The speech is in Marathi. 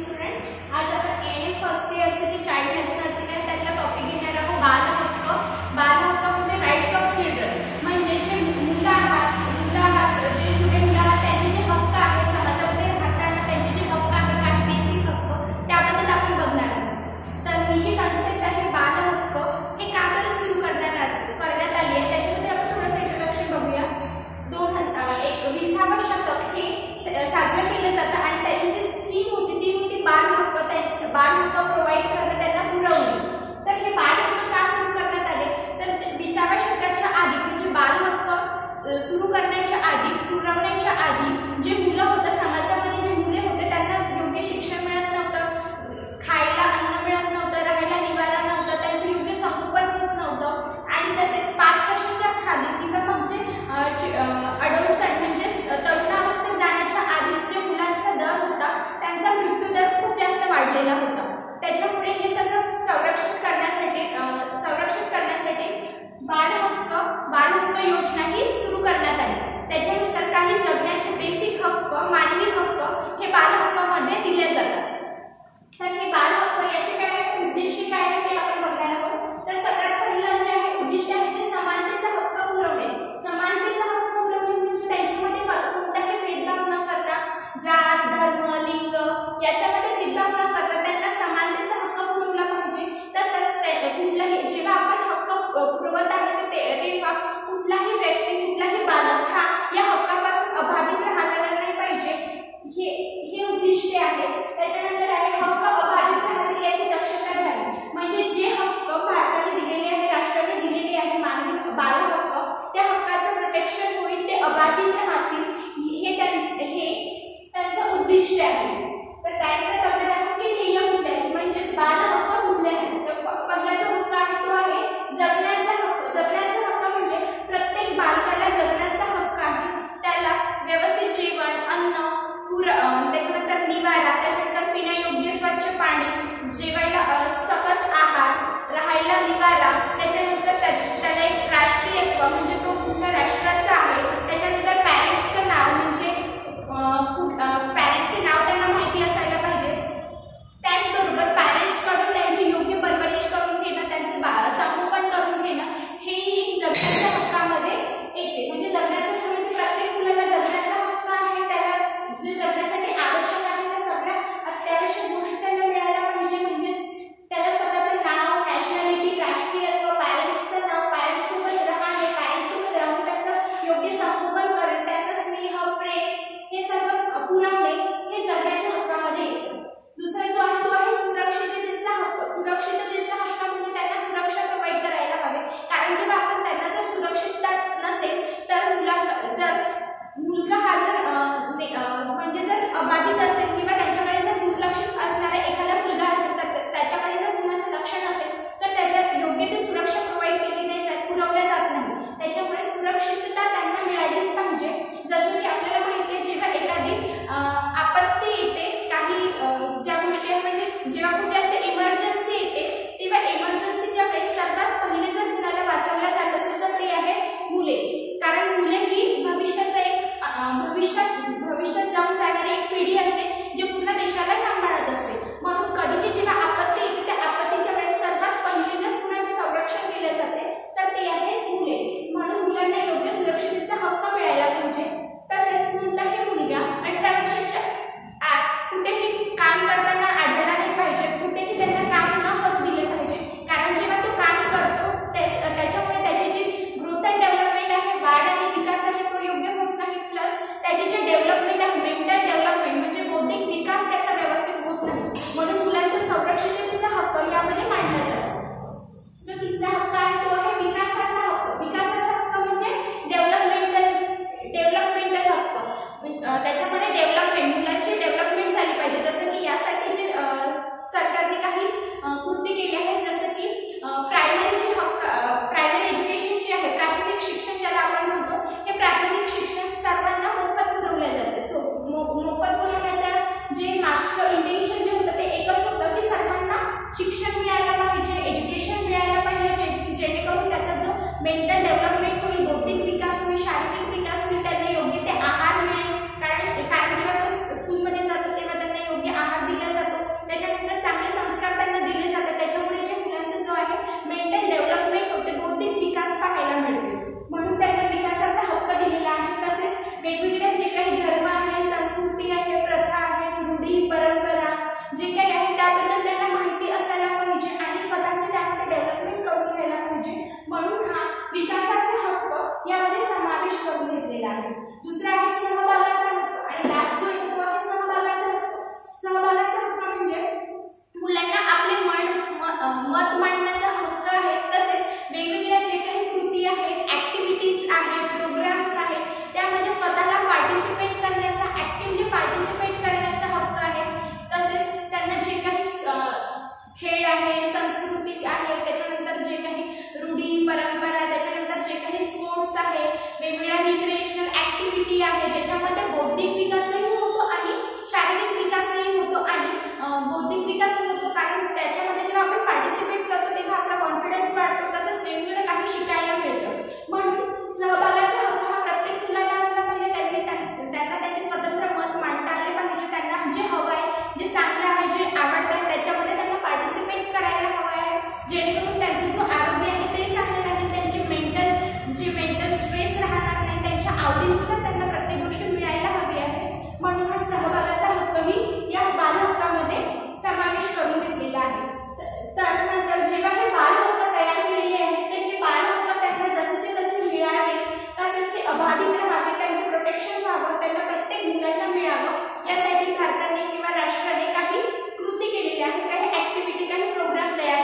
स्टूडेंट आज अपन एन एम फ़र्स्ट इयर से जो चाइल्ड हेल्थ अबाधिंद्र हाथी Saya. Maintain development मत मांडण्याचा हक्क आहे. तसेच वेगवेगळ्या जे काही कृती आहेत ऍक्टिव्हिटीज आहेत प्रोग्राम्स आहेत त्यामध्ये स्वतःला पार्टिसिपेट करण्याचा ऍक्टिव्हली पार्टिसिपेट करण्याचा हक्क आहे. तसेच त्यांना जे काही खेळ आहे सांस्कृतिक आहे त्याच्यानंतर जे काही रूढी परंपरा त्याच्यानंतर जे काही स्पोर्ट्स आहे वेगवेगळ्या रिक्रिएशनल ॲक्टिव्हिटी आहे ज्याच्यामध्ये बौद्धिक विकासही होतो आणि शारीरिक विकासही होतो आणि बौद्धिक विकास होतो. कारण त्याच्यामध्ये जेव्हा done there.